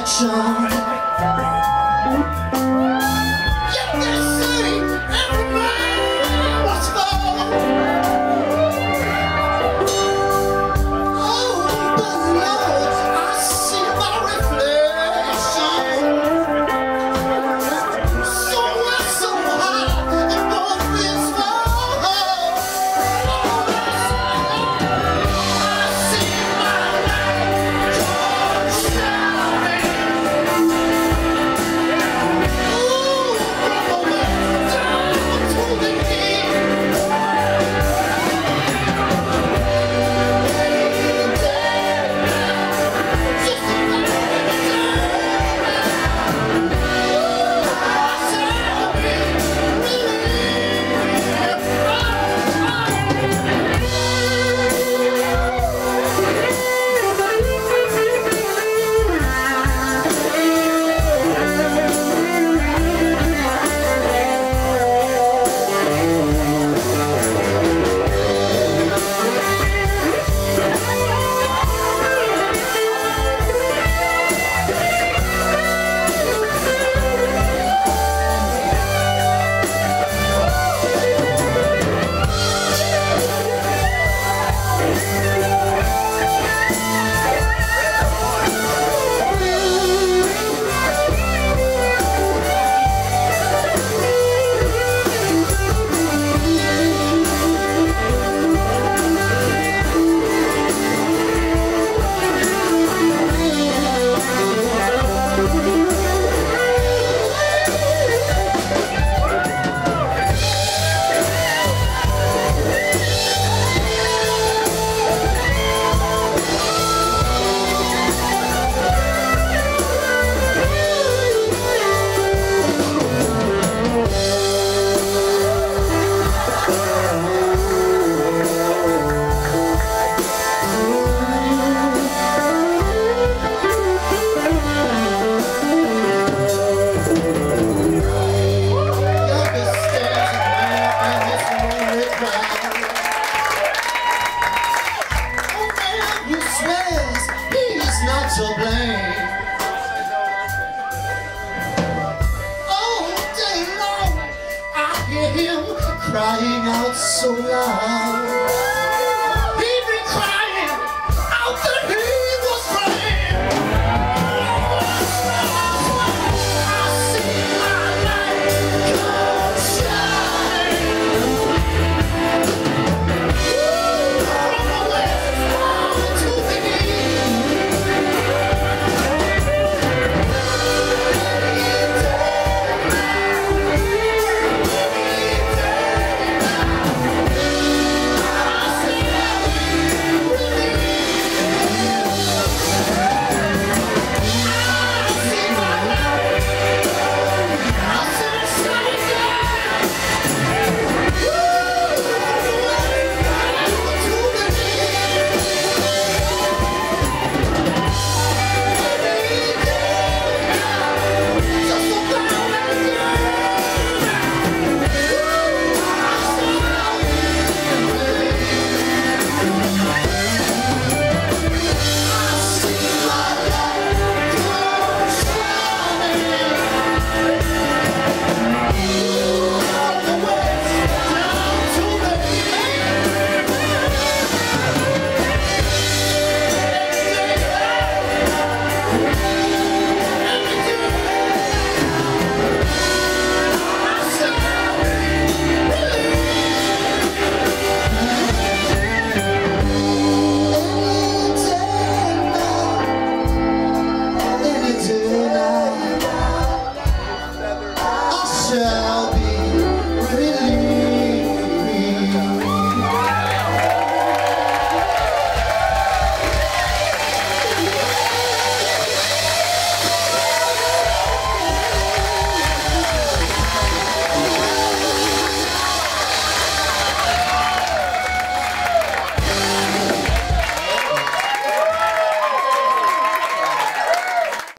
reflection. Out so loud. Yeah.